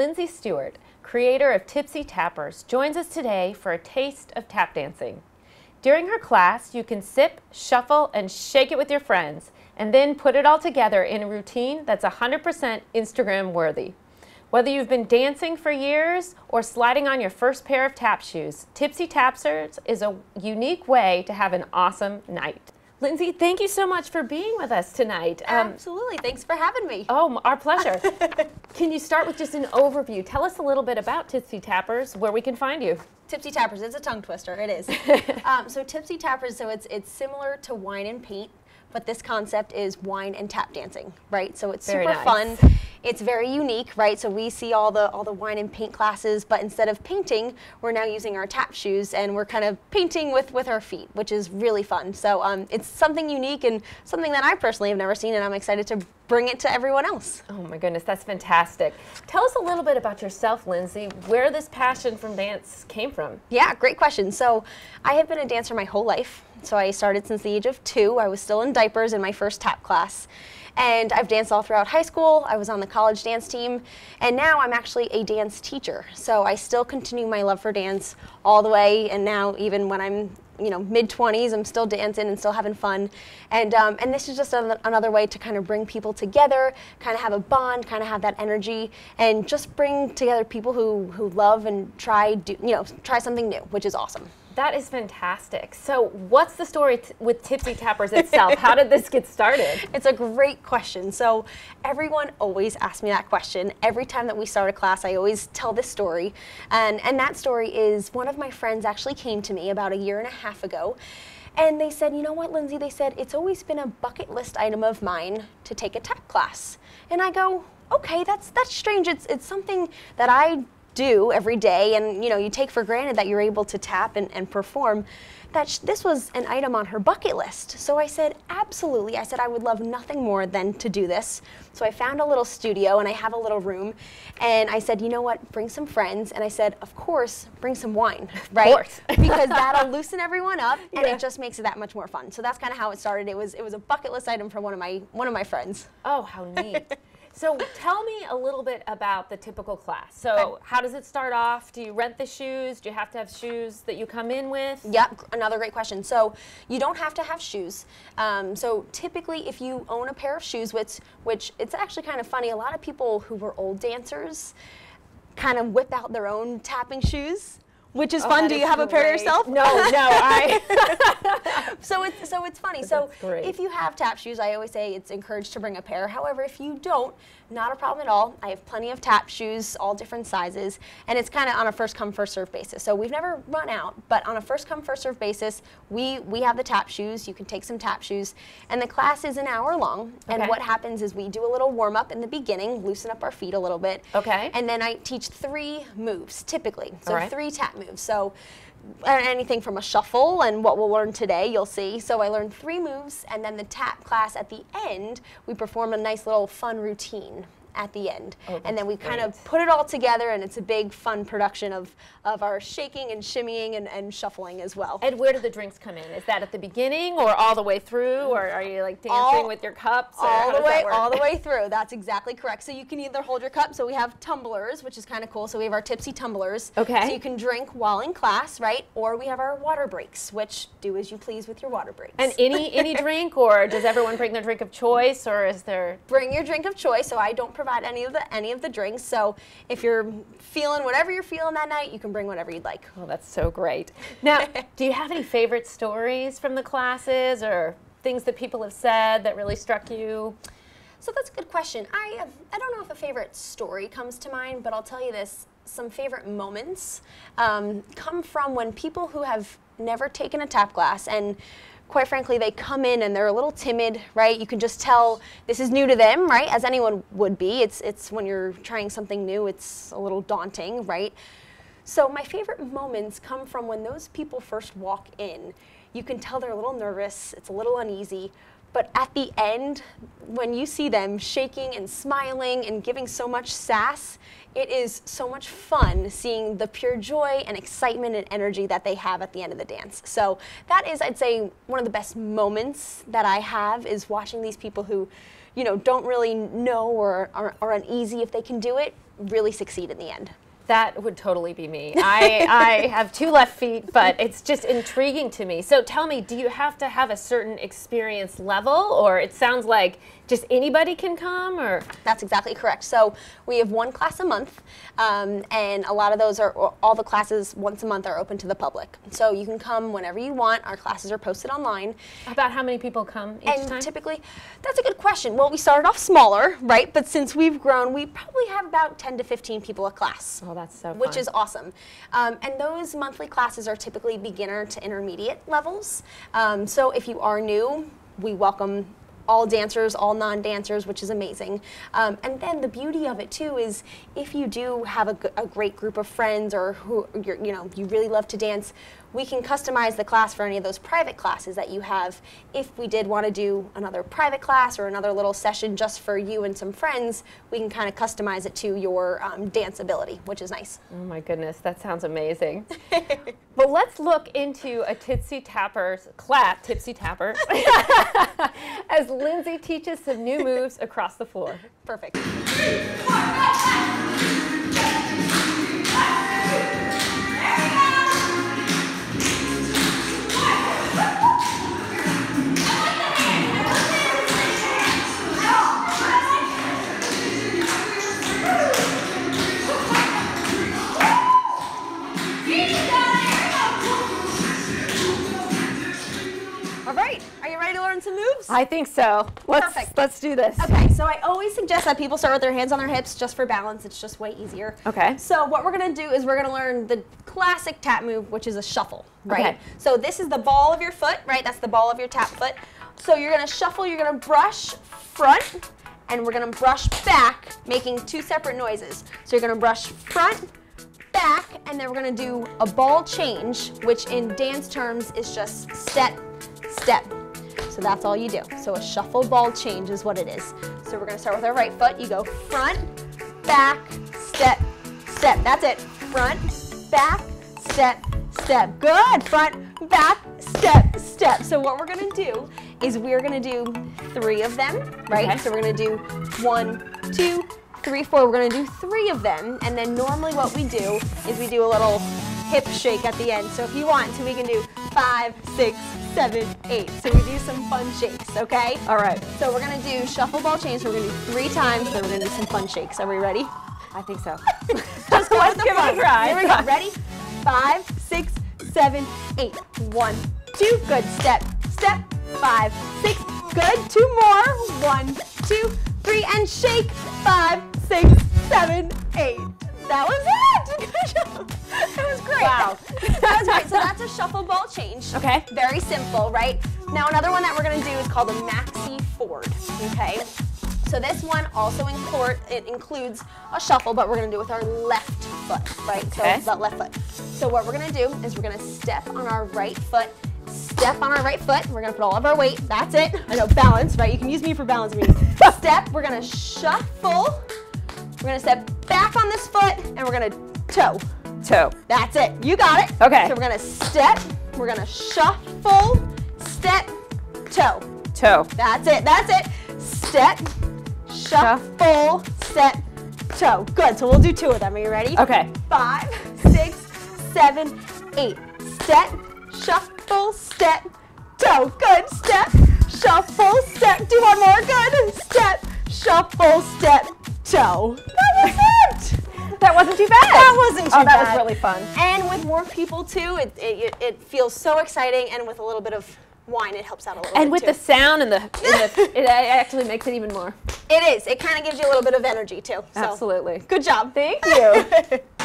Lindsay Stewart, creator of Tipsy Tappers, joins us today for a taste of tap dancing. During her class, you can sip, shuffle, and shake it with your friends, and then put it all together in a routine that's 100% Instagram worthy. Whether you've been dancing for years or sliding on your first pair of tap shoes, Tipsy Tappers is a unique way to have an awesome night. Lindsay, thank you so much for being with us tonight. Um, Absolutely. Thanks for having me. Oh, our pleasure. can you start with just an overview? Tell us a little bit about Tipsy Tappers, where we can find you. Tipsy Tappers, it's a tongue twister, it is. um, so Tipsy Tappers, so it's, it's similar to wine and paint, but this concept is wine and tap dancing, right? So it's Very super nice. fun. It's very unique, right? So we see all the all the wine and paint classes, but instead of painting, we're now using our tap shoes and we're kind of painting with with our feet, which is really fun. So um, it's something unique and something that I personally have never seen, and I'm excited to bring it to everyone else. Oh my goodness, that's fantastic. Tell us a little bit about yourself, Lindsay, where this passion from dance came from. Yeah, great question. So I have been a dancer my whole life. So I started since the age of two. I was still in diapers in my first tap class. And I've danced all throughout high school. I was on the college dance team. And now I'm actually a dance teacher. So I still continue my love for dance all the way. And now, even when I'm you know mid 20s i'm still dancing and still having fun and um, and this is just a, another way to kind of bring people together kind of have a bond kind of have that energy and just bring together people who who love and try do, you know try something new which is awesome that is fantastic. So, what's the story with Tipsy Tappers itself? How did this get started? It's a great question. So, everyone always asks me that question. Every time that we start a class, I always tell this story. And, and that story is one of my friends actually came to me about a year and a half ago. And they said, you know what, Lindsay? They said, it's always been a bucket list item of mine to take a tap class. And I go, okay, that's, that's strange. It's, it's something that I do every day and you know you take for granted that you're able to tap and, and perform that this was an item on her bucket list. So i said absolutely. I said i would love nothing more than to do this. So i found a little studio and i have a little room and i said you know what? Bring some friends. And i said of course bring some wine. Right? Because that'll loosen everyone up and yeah. it just makes it that much more fun. So that's kind of how it started. It was it was a bucket list item for one of my one of my friends. Oh how neat so tell me a little bit about the typical class. So okay. how does it start off? Do you rent the shoes? Do you have to have shoes that you come in with? Yep, another great question. So you don't have to have shoes. Um, so typically if you own a pair of shoes, which, which it's actually kind of funny, a lot of people who were old dancers kind of whip out their own tapping shoes which is oh, fun. Do you have great. a pair yourself? No, no. I. so it's so it's funny. so if you have tap shoes, I always say it's encouraged to bring a pair. However, if you don't, not a problem at all. I have plenty of tap shoes, all different sizes, and it's kind of on a first come first serve basis. So we've never run out, but on a first come first serve basis, we we have the tap shoes. You can take some tap shoes, and the class is an hour long. Okay. And what happens is we do a little warm up in the beginning, loosen up our feet a little bit. Okay. And then I teach three moves typically. So right. three tap moves. So anything from a shuffle and what we'll learn today, you'll see. So I learned three moves, and then the tap class at the end, we perform a nice little fun routine at the end. Oh, and then we kind of put it all together and it's a big fun production of, of our shaking and shimmying and, and shuffling as well. And where do the drinks come in? Is that at the beginning or all the way through or are you like dancing all, with your cups? all the way all the way through. That's exactly correct. So you can either hold your cup, so we have tumblers, which is kind of cool. So we have our tipsy tumblers. Okay. So you can drink while in class, right? Or we have our water breaks, which do as you please with your water breaks. And any any drink or does everyone bring their drink of choice or is there Bring your drink of choice. So I don't provide any of the any of the drinks. So if you're feeling whatever you're feeling that night, you can bring whatever you'd like. Oh, that's so great. Now, do you have any favorite stories from the classes or things that people have said that really struck you? So that's a good question. I I don't know if a favorite story comes to mind, but I'll tell you this: some favorite moments um, come from when people who have never taken a tap class and quite frankly, they come in and they're a little timid, right? You can just tell this is new to them, right? As anyone would be. It's, it's when you're trying something new, it's a little daunting, right? So my favorite moments come from when those people first walk in. You can tell they're a little nervous, it's a little uneasy, but at the end, when you see them shaking and smiling and giving so much sass, it is so much fun seeing the pure joy and excitement and energy that they have at the end of the dance. So that is, I'd say, one of the best moments that I have is watching these people who, you know, don't really know or are, are uneasy if they can do it really succeed in the end. That would totally be me. I, I have two left feet, but it's just intriguing to me. So tell me, do you have to have a certain experience level, or it sounds like just anybody can come, or? That's exactly correct. So we have one class a month, um, and a lot of those are all the classes once a month are open to the public. So you can come whenever you want. Our classes are posted online. About how many people come each and time? typically, that's a good question. Well, we started off smaller, right? But since we've grown, we probably have about 10 to 15 people a class. Oh, that's so Which fun. is awesome. Um, and those monthly classes are typically beginner to intermediate levels. Um, so if you are new, we welcome all dancers, all non-dancers, which is amazing. Um, and then the beauty of it too is if you do have a great group of friends or who you're, you know you really love to dance, we can customize the class for any of those private classes that you have. If we did want to do another private class or another little session just for you and some friends, we can kind of customize it to your um, dance ability, which is nice. Oh my goodness, that sounds amazing. but let's look into a Tipsy Tappers clap, Tipsy Tappers, as Lindsay teaches some new moves across the floor. Perfect. All you ready to learn some moves? I think so. Let's, Perfect. Let's do this. Okay, so I always suggest that people start with their hands on their hips just for balance. It's just way easier. Okay. So what we're gonna do is we're gonna learn the classic tap move, which is a shuffle, right? Okay. So this is the ball of your foot, right? That's the ball of your tap foot. So you're gonna shuffle, you're gonna brush front, and we're gonna brush back, making two separate noises. So you're gonna brush front, back, and then we're gonna do a ball change, which in dance terms is just step, step. So that's all you do. So a shuffle ball change is what it is. So we're gonna start with our right foot. You go front, back, step, step. That's it. Front, back, step, step. Good. Front, back, step, step. So what we're gonna do is we're gonna do three of them, right? Okay. So we're gonna do one, two, three, four. We're gonna do three of them, and then normally what we do is we do a little hip shake at the end. So if you want to, we can do five, six, seven, eight. So we do some fun shakes, okay? All right. So we're gonna do shuffle ball change. So we're gonna do three times, then we're gonna do some fun shakes. Are we ready? I think so. Just go Let's with the give it a try. Here we go. Ready? Five, six, seven, eight. One, two. Good. Step, step. Five, six. Good. Two more. One, two, three, and shake. Five, six, seven, eight. That was it. Good job. That was great. Wow. that was great. So that's a shuffle ball change. Okay. Very simple, right? Now another one that we're gonna do is called a Maxie Ford. Okay. So this one also include, it includes a shuffle, but we're gonna do it with our left foot, right? Okay. So that left foot. So what we're gonna do is we're gonna step on our right foot, step on our right foot. We're gonna put all of our weight. That's it. I know balance, right? You can use me for balance. Step. We're gonna shuffle. We're gonna step back on this foot, and we're gonna toe. Toe. That's it. You got it. Okay. So we're gonna step. We're gonna shuffle, step, toe. Toe. That's it. That's it. Step, shuffle, step, toe. Good. So we'll do two of them. Are you ready? Okay. Five, six, seven, eight. Step, shuffle, step, toe. Good. Step, shuffle, step. Do one more. Good. Step, shuffle, step, toe. That was it. That wasn't too bad. That wasn't too Oh, that bad. was really fun. And with more people too, it, it, it feels so exciting. And with a little bit of wine, it helps out a little bit And with too. the sound and the, and the it actually makes it even more. It is. It kind of gives you a little bit of energy too. So, Absolutely. Good job. Thank you.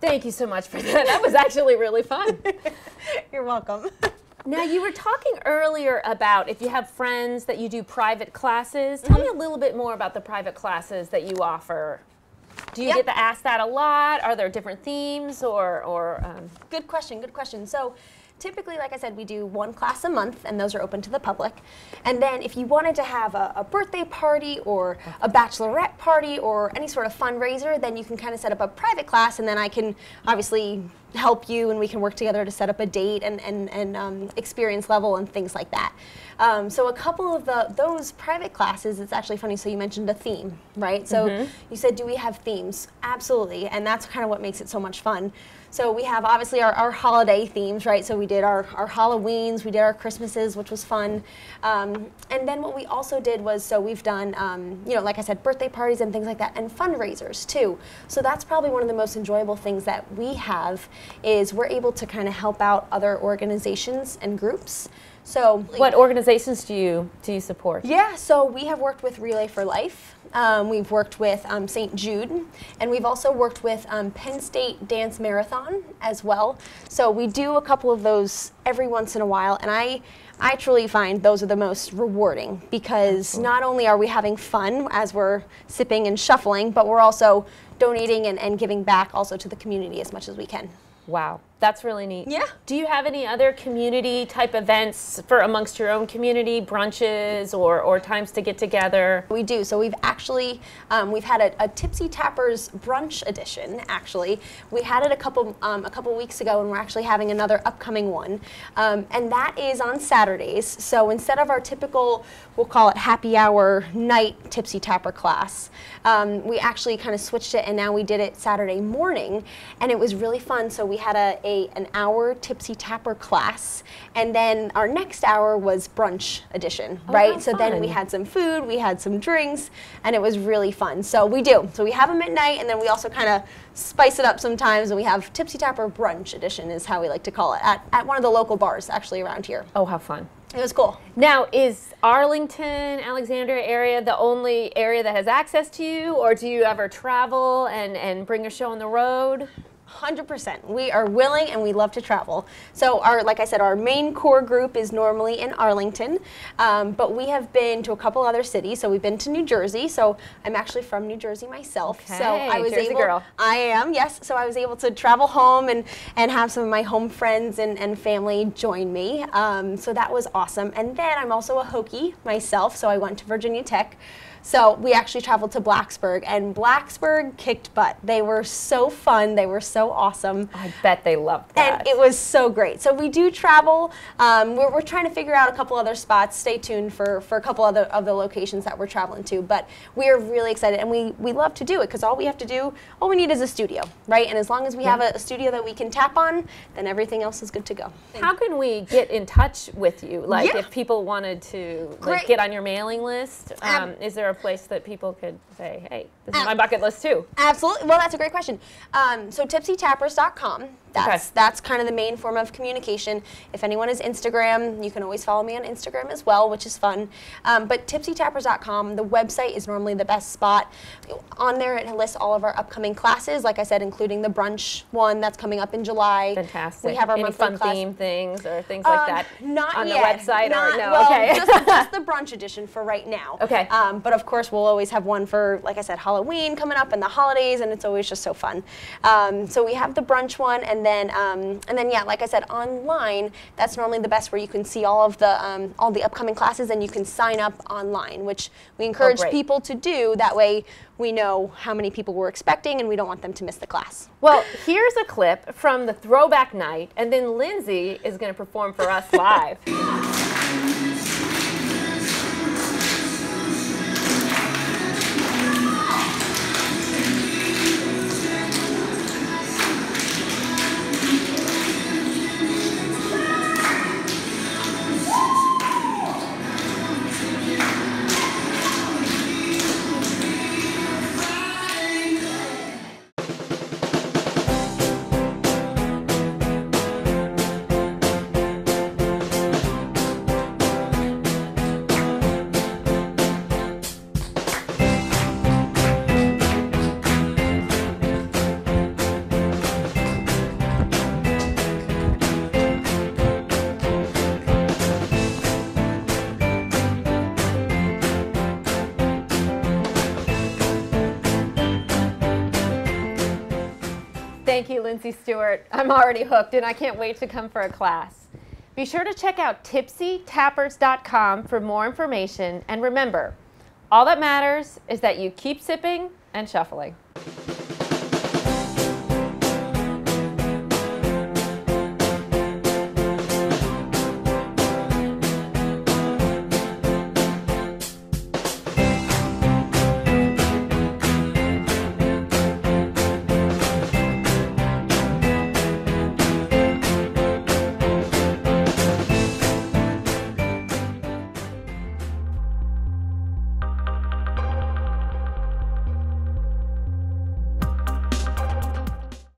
Thank you so much for that. That was actually really fun. You're welcome. Now, you were talking earlier about if you have friends that you do private classes. Tell me a little bit more about the private classes that you offer. Do you Yep. get to ask that a lot? Are there different themes or, or um, Good question. Good question. So. Typically, like I said, we do one class a month, and those are open to the public. And then, if you wanted to have a, a birthday party or a bachelorette party or any sort of fundraiser, then you can kind of set up a private class, and then I can obviously help you and we can work together to set up a date and, and, and um, experience level and things like that. Um, so a couple of the those private classes, it's actually funny. So you mentioned a theme, right? So mm -hmm. you said, do we have themes? Absolutely, and that's kind of what makes it so much fun. So we have obviously our, our holiday themes, right? So we did our, our Halloweens, we did our Christmases, which was fun. Um, and then what we also did was, so we've done, um, you know, like I said, birthday parties and things like that, and fundraisers too. So that's probably one of the most enjoyable things that we have is we're able to kind of help out other organizations and groups. So, what organizations do you do you support? Yeah, so we have worked with Relay for Life. Um, we've worked with um, St. Jude, and we've also worked with um, Penn State Dance Marathon as well. So we do a couple of those every once in a while, and I, I truly find those are the most rewarding because not only are we having fun as we're sipping and shuffling, but we're also donating and, and giving back also to the community as much as we can. Wow, that's really neat. Yeah. Do you have any other community type events for amongst your own community, brunches or, or times to get together? We do. So we've actually um, we've had a, a, Tipsy Tappers brunch edition. Actually, we had it a couple um, a couple weeks ago, and we're actually having another upcoming one, um, and that is on Saturdays. So instead of our typical, we'll call it happy hour night Tipsy Tapper class, um, we actually kind of switched it, and now we did it Saturday morning, and it was really fun. So we had a, a an hour tipsy tapper class, and then our next hour was brunch edition, oh, right? So then we had some food, we had some drinks, and it was really fun. So we do. So we have them at night, and then we also kind of spice it up sometimes, and we have tipsy tapper brunch edition is how we like to call it at, at one of the local bars actually around here. Oh, how fun! It was cool. Now, is Arlington, Alexandria area the only area that has access to you, or do you ever travel and, and bring a show on the road? 100%. We are willing and we love to travel. So our, like I said, our main core group is normally in Arlington, um, but we have been to a couple other cities. So we've been to New Jersey. So I'm actually from New Jersey myself. Okay, so I was Jersey able, girl. I am, yes. So I was able to travel home and, and have some of my home friends and, and family join me. Um, so that was awesome. And then I'm also a Hokie myself. So I went to Virginia Tech. So we actually traveled to Blacksburg, and Blacksburg kicked butt. They were so fun. They were so awesome. I bet they loved that. And it was so great. So we do travel. Um, we're, we're trying to figure out a couple other spots. Stay tuned for, for a couple other of the locations that we're traveling to. But we are really excited, and we, we love to do it because all we have to do, all we need is a studio, right? And as long as we yeah. have a, a, studio that we can tap on, then everything else is good to go. How can we get in touch with you? Like yeah. if people wanted to like, get on your mailing list, um, is there a place that people could say, hey, this is my bucket list too? Absolutely. Well, that's a great question. Um, so tipsytappers.com that's okay. that's kind of the main form of communication. If anyone is Instagram, you can always follow me on Instagram as well, which is fun. Um, but tipsytappers.com, the website is normally the best spot. On there, it lists all of our upcoming classes. Like I said, including the brunch one that's coming up in July. Fantastic. We have our Any fun class. theme things or things like um, that not on yet. the website not, or no? Well, okay. just, just, the brunch edition for right now. Okay. Um, but of course, we'll always have one for, like I said, Halloween coming up and the holidays, and it's always just so fun. Um, so we have the brunch one, and then um, and then yeah, like I said, online, that's normally the best where you can see all of the um, all the upcoming classes and you can sign up online, which we encourage oh, people to do. That way we know how many people we're expecting and we don't want them to miss the class. Well, here's a clip from the throwback night, and then Lindsay is going to perform for us live. Thank you, Lindsay Stewart. I'm already hooked and I can't wait to come for a class. Be sure to check out tipsytappers.com for more information and remember, all that matters is that you keep sipping and shuffling.